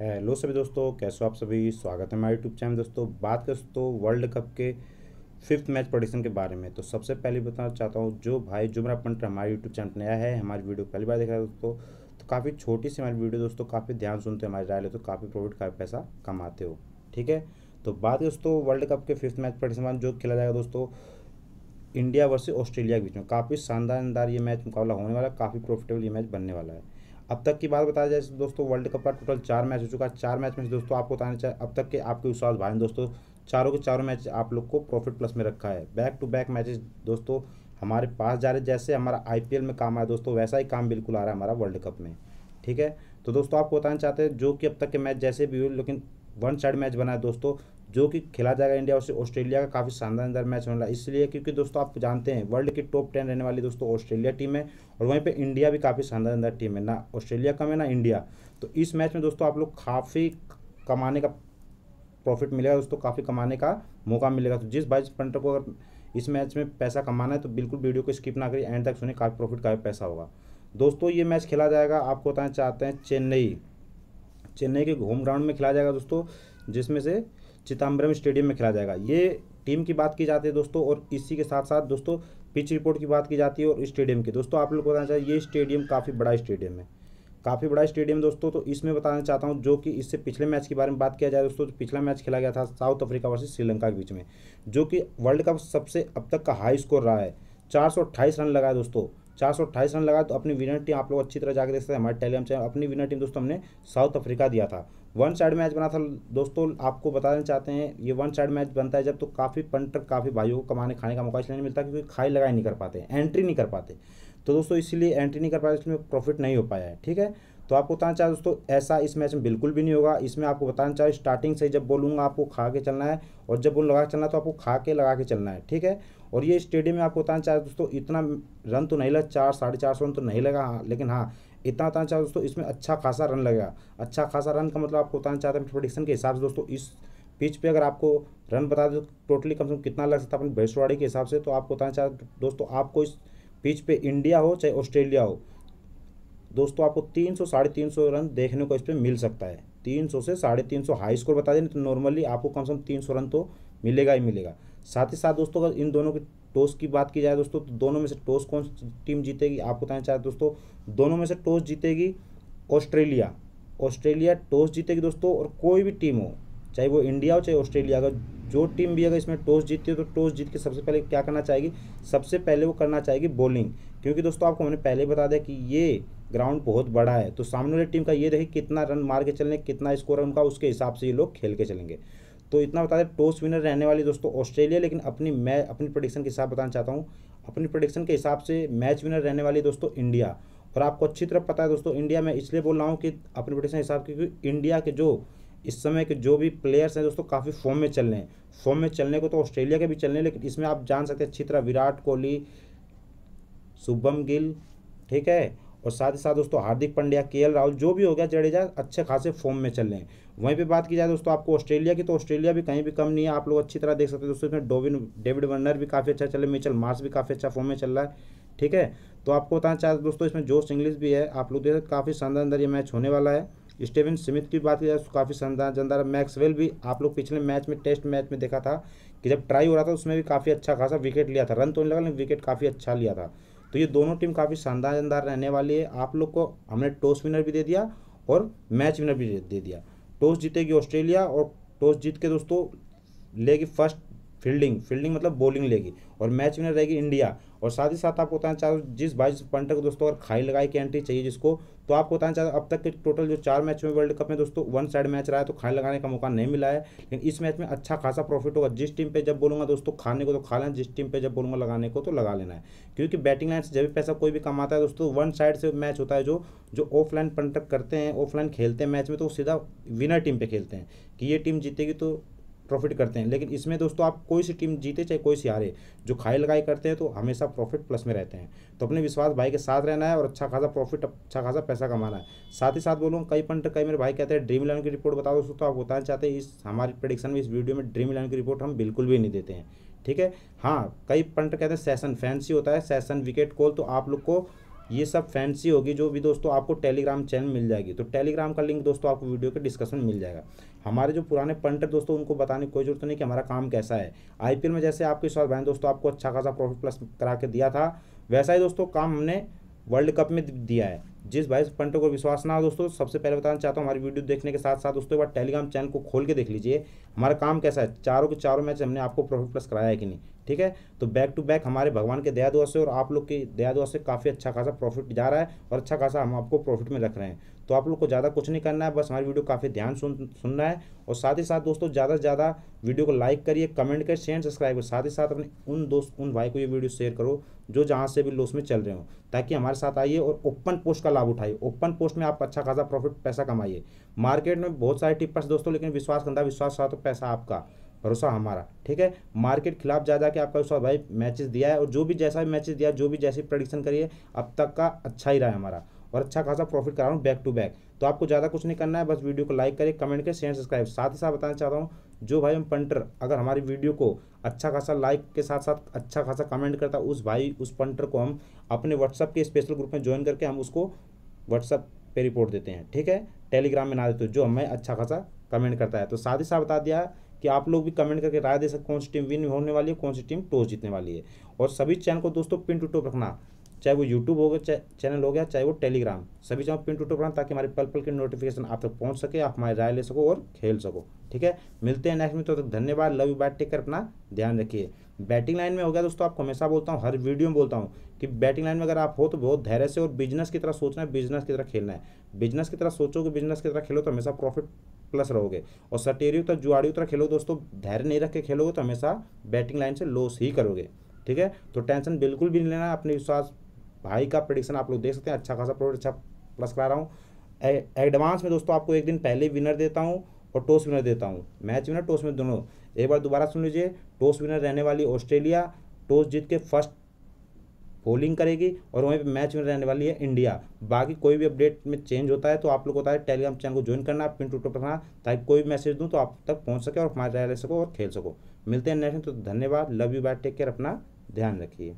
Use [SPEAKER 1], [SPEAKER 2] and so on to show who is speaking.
[SPEAKER 1] Hello सभी दोस्तों, कैसे हो आप सभी? स्वागत है हमारे यूट्यूब चैनल दोस्तों। बात कर दोस्तों वर्ल्ड कप के फिफ्थ मैच प्रोडिक्शन के बारे में। तो सबसे पहले बताना चाहता हूँ, जो भाई जो मेरा पंटर हमारे यूट्यूब चैनल नया है, हमारी वीडियो पहली बार देख रहा है दोस्तों तो काफ़ी छोटी सी हमारी वीडियो दोस्तों, काफ़ी ध्यान सुनते हो हमारी राय तो काफ़ी प्रॉफिट काफ़ी पैसा कमाते हो। ठीक है? तो बात दोस्तों वर्ल्ड कप के फिफ्थ मैच प्रोडिक्शन जो खेला जाएगा दोस्तों इंडिया वर्सेज ऑस्ट्रेलिया के बीच में। काफ़ी शानदार ये मैच मुकाबला होने वाला है, काफ़ी प्रॉफिटेबल ये मैच बनने वाला है। अब तक की बात बताया जाए दोस्तों वर्ल्ड कप का टोटल चार मैच हो चुका है। चार मैच में दोस्तों आपको बताना चाहिए, अब तक के आपके विश्वास भाई दोस्तों, चारों के चारों मैच आप लोग को प्रॉफिट प्लस में रखा है। बैक टू बैक मैचेस दोस्तों हमारे पास जा रहे जैसे हमारा आईपीएल में काम आया दोस्तों, वैसा ही काम बिल्कुल आ रहा है हमारा वर्ल्ड कप में। ठीक है? तो दोस्तों आपको बताना चाहते हैं, जो कि अब तक के मैच जैसे भी हुए, लेकिन वन साइड मैच बना है दोस्तों जो कि खेला जाएगा इंडिया और ऑस्ट्रेलिया का काफ़ी शानदार मैच होने वाला इसलिए क्योंकि दोस्तों, आप जानते हैं, वर्ल्ड की टॉप टेन रहने वाली दोस्तों ऑस्ट्रेलिया टीम है और वहीं पे इंडिया भी काफ़ी शानदार टीम है, ना ऑस्ट्रेलिया कम है, ना इंडिया। तो इस मैच में दोस्तों, आप लोग काफ़ी कमाने का प्रॉफिट मिलेगा दोस्तों, काफ़ी कमाने का मौका मिलेगा। तो जिस बाईस पंटर को अगर इस मैच में पैसा कमाना है तो बिल्कुल वीडियो को स्किप ना करिए, एंड तक सुनिए, काफ़ी प्रॉफिट, काफ़ी पैसा होगा। दोस्तों, ये मैच खेला जाएगा, आपको बताना चाहते हैं, चेन्नई। चेन्नई के होम ग्राउंड में खेला जाएगा दोस्तों, जिसमें से चिदम्बरम स्टेडियम में खेला जाएगा। ये टीम की बात की जाती है दोस्तों और इसी के साथ साथ दोस्तों पिच रिपोर्ट की बात की जाती है और स्टेडियम की। दोस्तों आप लोग को बताना चाहिए, ये स्टेडियम काफ़ी बड़ा स्टेडियम है। काफ़ी बड़ा स्टेडियम दोस्तों तो इसमें बताना चाहता हूँ जो कि इससे पिछले मैच के बारे में बात किया जाए दोस्तों तो पिछला मैच खेला गया था साउथ अफ्रीका वर्सेज श्रीलंका के बीच में, जो कि वर्ल्ड कप सबसे अब तक का हाई स्कोर रहा है। चार सौ अट्ठाईस रन लगाए दोस्तों, चार सौ अट्ठाईस रन लगा तो अपनी विनर टीम आप लोग अच्छी तरह जाकर देख सकते हैं। हमारे टेलीग्राम चैनल, अपनी विनर टीम दोस्तों हमने साउथ अफ्रीका दिया था। वन साइड मैच बना था, दोस्तों, आपको बताना चाहते हैं, ये वन साइड मैच बनता है जब तो काफ़ी पंटर काफ़ी भाइयों को कमाने, खाने का मौका इसलिए नहीं मिलता क्योंकि खाई लगाई नहीं कर पाते एंट्री नहीं कर पाते। तो दोस्तों, इसीलिए एंट्री नहीं कर पाते इसमें प्रॉफिट नहीं हो पाया है, ठीक है? तो आपको बताना चाहे, दोस्तों, ऐसा इस मैच में बिल्कुल भी नहीं होगा। इसमें आपको बताना चाहे स्टार्टिंग से जब बोलूँगा आपको खा के चलना है और जब बोल लगा के चलना है तो आपको खा के लगा के चलना है, ठीक है? और ये स्टेडियम में आपको बताना चाहे, दोस्तों, इतना रन तो नहीं लगा, चार, साढ़े चार सौ रन तो नहीं लगा हाँ लेकिन हाँ इतना बताना चाहे दोस्तों, इसमें अच्छा खासा रन लगेगा। अच्छा खासा रन का मतलब आपको बताना चाहते हैं प्रोडिक्शन के हिसाब से दोस्तों, इस पिच पे अगर आपको रन बता दो टोटली कम से कम कितना लग सकता है अपनी भैंसवाड़ी के हिसाब से तो आपको बताना चाहते दोस्तों, आपको इस पिच पे इंडिया हो चाहे ऑस्ट्रेलिया हो, दोस्तों, आपको तीन सौ, साढ़े तीन सौ रन देखने को इस पर मिल सकता है। तीन सौ से साढ़े तीन सौ हाई स्कोर बता दें तो नॉर्मली आपको कम से कम तीन सौ रन तो मिलेगा ही मिलेगा। साथ ही साथ दोस्तों, अगर इन दोनों की टॉस की बात की जाए दोस्तों तो दोनों में से टॉस कौन टीम जीतेगी? आपको बताना चाहते दोस्तों, दोनों में से टॉस जीतेगी ऑस्ट्रेलिया। ऑस्ट्रेलिया टॉस जीतेगी दोस्तों, और कोई भी टीम हो, चाहे वो इंडिया हो, चाहे ऑस्ट्रेलिया, अगर जो टीम भी अगर इसमें टॉस जीतती है तो टॉस जीत के सबसे पहले क्या करना चाहेगी? सबसे पहले वो करना चाहेगी बॉलिंग क्योंकि दोस्तों, आपको मैंने पहले बता दिया कि ये ग्राउंड बहुत बड़ा है। तो सामने वाली टीम का ये देखिए कितना रन मार के चलने, कितना स्कोर उनका उसके हिसाब से ये लोग खेल के चलेंगे। तो इतना बता दें टॉस विनर रहने वाली दोस्तों ऑस्ट्रेलिया, लेकिन अपनी मैं, अपनी प्रोडिक्शन के हिसाब बताना चाहता हूँ। अपनी प्रोडिक्शन के हिसाब से मैच विनर रहने वाली दोस्तों इंडिया और आपको अच्छी तरह पता है दोस्तों इंडिया में इसलिए बोल रहा हूँ कि अपनी प्रोडिक्शन के हिसाब क्योंकि इंडिया के जो, इस समय के जो भी प्लेयर्स हैं दोस्तों, काफ़ी फॉर्म में चल रहे हैं। फॉर्म में चलने को तो ऑस्ट्रेलिया के भी चलने लेकिन इसमें आप जान सकते हैं अच्छी तरह विराट कोहली, शुभम गिल, ठीक है? और साथ ही साथ दोस्तों, हार्दिक पांड्या, के राहुल, जो भी हो गया, जडेजा अच्छे खासे फॉर्म में चल रहे हैं। वहीं पे बात की जाए दोस्तों, आपको ऑस्ट्रेलिया की तो ऑस्ट्रेलिया भी कहीं भी कम नहीं है। आप लोग अच्छी तरह देख सकते हैं दोस्तों, इसमें डोविन, डेविड वर्नर भी काफ़ी अच्छा चले, मिचल मार्स भी काफ़ी अच्छा फॉर्म में चल रहा है, ठीक है? तो आपको बताना चाहते दोस्तों, इसमें जोश इंग्लिश भी है। आप लोग देख सकते काफ़ी शानदार अंदर ये मैच होने वाला है। स्टेवन स्मिथ की बात की जाए तो काफ़ी शानदार, जानदार। मैक्सवेल भी आप लोग पिछले मैच में, टेस्ट मैच में देखा था कि जब ट्राई हो रहा था, उसमें भी काफ़ी अच्छा खासा विकेट लिया था। रन तो नहीं लगा, लेकिन विकेट काफ़ी अच्छा लिया था। तो ये दोनों टीम काफ़ी शानदार शानदार रहने वाली है। आप लोग को हमने टॉस विनर भी दे दिया और मैच विनर भी दे दिया। टॉस जीतेगी ऑस्ट्रेलिया और टॉस जीत के दोस्तों लेगी फ़र्स्ट फील्डिंग फील्डिंग मतलब बॉलिंग लेगी और मैच विनर रहेगी इंडिया और साथ ही साथ आपको बताना चाहूँ जिस बाईस पंटर को दोस्तों अगर खाई लगाई की एंट्री चाहिए जिसको तो आपको बताना चाहता अब तक के टोटल जो चार मैच में वर्ल्ड कप में दोस्तों वन साइड मैच रहा है तो खाई लगाने का मौका नहीं मिला है। लेकिन इस मैच में अच्छा खासा प्रॉफिट होगा। जिस टीम पे जब बोलूँगा दोस्तों, खाने को तो खा लेना, जिस टीम पे जब बोलूँगा लगाने को तो लगा लेना है। क्योंकि बैटिंग लाइन से जब भी पैसा कोई भी कमाता है दोस्तों वन साइड से मैच होता है जो जो ऑफलाइन पंटर करते हैं ऑफलाइन खेलते हैं मैच में तो सीधा विनर टीम पे खेलते हैं कि ये टीम जीतेगी तो प्रॉफिट करते हैं। लेकिन इसमें दोस्तों आप कोई सी टीम जीते, चाहे कोई सी हारे, जो खाई लगाई करते हैं तो हमेशा प्रॉफिट प्लस में रहते हैं। तो अपने विश्वास भाई के साथ रहना है और अच्छा खासा प्रॉफिट अच्छा खासा पैसा कमाना है। साथ ही साथ बोलूँ, कई पंट कई मेरे भाई कहते हैं ड्रीम इलेवन की रिपोर्ट बता दोस्तों। तो आप बताना चाहते हैं, इस हमारी प्रडिक्शन में, इस वीडियो में ड्रीम इलेवन की रिपोर्ट हम बिल्कुल भी नहीं देते हैं। ठीक है? हाँ कई पंट कहते हैं सेशन फैंसी होता है सेशन विकेट कॉल तो आप लोग को ये सब फैंसी होगी जो भी दोस्तों आपको टेलीग्राम चैनल मिल जाएगी। तो टेलीग्राम का लिंक दोस्तों आपको वीडियो के डिस्कशन मिल जाएगा। हमारे जो पुराने पंटर दोस्तों, उनको बताने की कोई ज़रूरत नहीं कि हमारा काम कैसा है। आईपीएल में जैसे आपके साथ भाई दोस्तों, आपको अच्छा खासा प्रॉफिट प्लस करा के दिया था, वैसा ही दोस्तों काम हमने वर्ल्ड कप में दिया है। जिस भाई पंटों को विश्वास ना हो दोस्तों, सबसे पहले बताना चाहता हूँ, हमारी वीडियो देखने के साथ साथ दोस्तों, एक बार टेलीग्राम चैनल को खोल के देख लीजिए। हमारा काम कैसा है? चारों के चारों मैच हमने आपको प्रॉफिट प्लस कराया है कि नहीं? ठीक है? तो बैक टू बैक हमारे भगवान के दया दुआ से और आप लोग की दया दुआ से काफ़ी अच्छा खासा प्रॉफिट जा रहा है और अच्छा खासा हम आपको प्रॉफिट में रख रहे हैं। तो आप लोग को ज़्यादा कुछ नहीं करना है, बस हमारी वीडियो काफ़ी ध्यान सुन, सुनना है और साथ ही साथ दोस्तों ज़्यादा से ज़्यादा वीडियो को लाइक करिए कमेंट करिए शेयर सब्सक्राइब करिए। साथ ही साथ अपने उन दोस्त, उन भाई को ये वीडियो शेयर करो जो जहाँ से भी लॉस में चल रहे हो, ताकि हमारे साथ आइए और ओपन पोस्ट का लाभ उठाइए। ओपन पोस्ट में आप अच्छा खासा प्रॉफिट पैसा कमाइए। मार्केट में बहुत सारे टिप्पर्स दोस्तों, लेकिन विश्वास करता विश्वास तो पैसा आपका। भरोसा हमारा, ठीक है? मार्केट खिलाफ जा जा के आपका विश्वास भाई मैचेस दिया है और जो भी जैसा भी मैचेस दिया, जो भी जैसी प्रडिक्शन करिए अब तक का अच्छा ही रहा है हमारा और अच्छा खासा प्रॉफिट करा रहा हूँ बैक टू बैक तो आपको ज़्यादा कुछ नहीं करना है, बस वीडियो को लाइक करिए कमेंट करें शेयर सब्सक्राइब साथ ही साथ बताना चाहता हूँ, जो भाई हम पंटर अगर हमारी वीडियो को अच्छा खासा लाइक के साथ साथ अच्छा खासा कमेंट करता, उस भाई, उस पंटर को हम अपने व्हाट्सअप के स्पेशल ग्रुप में ज्वाइन करके हम उसको व्हाट्सअप पे रिपोर्ट देते हैं, ठीक है? टेलीग्राम में ना देते जो हमें अच्छा खासा कमेंट करता है। तो साथ ही साथ बता दिया कि आप लोग भी कमेंट करके राय दे सकते कौन सी टीम विन होने वाली है, कौन सी टीम टॉस जीतने वाली है। और सभी चैनल को दोस्तों पिन टू टॉप रखना, चाहे वो यूट्यूब हो गया चैनल हो गया, चाहे वो टेलीग्राम सभी चैनल पिन टू टॉप रखना ताकि हमारे पल पल के नोटिफिकेशन आप तक पहुँच सके, आप हमारी राय ले सको और खेल सको। ठीक है? मिलते हैं नेक्स्ट में तो धन्यवाद। लव यू बैट टेक कर अपना ध्यान रखिए। बैटिंग लाइन में हो गया दोस्तों, आपको हमेशा बोलता हूँ, हर वीडियो में बोलता हूँ कि बैटिंग लाइन में अगर आप हो तो बहुत धैर्य से और बिज़नेस की तरह सोचना है बिज़नेस की तरह खेलना है। बिज़नेस की तरह सोचोगे बिज़नेस की तरह खेलो तो हमेशा प्रॉफिट प्लस रहोगे। और सटेरियो तरह जुआड़ी तरह खेलो दोस्तों, धैर्य नहीं रख के खेलोगे तो हमेशा बैटिंग लाइन से लॉस ही करोगे, ठीक है? तो टेंशन बिल्कुल भी नहीं लेना, अपने विश्वास, भाई का प्रडिक्शन आप लोग देख सकते हैं अच्छा खासा प्रॉफिट अच्छा प्लस करा रहा हूँ। एडवांस में दोस्तों आपको एक दिन पहले विनर देता हूँ और टॉस विनर देता हूँ। मैच विनर टॉस विनर दोनों। एक बार दोबारा सुन लीजिए टॉस विनर रहने वाली ऑस्ट्रेलिया टॉस जीत के फ़र्स्ट बॉलिंग करेगी और वहीं पर मैच में रहने वाली है इंडिया बाकी कोई भी अपडेट में चेंज होता है तो आप लोग को है टेलीग्राम चैनल को ज्वाइन करना पिन ट्विटर पर ताकि कोई भी मैसेज दूँ तो आप तक पहुँच सके और हमारे रह सको और खेल सको। मिलते हैं नेक्स्ट तो धन्यवाद love you bye take care अपना ध्यान रखिए।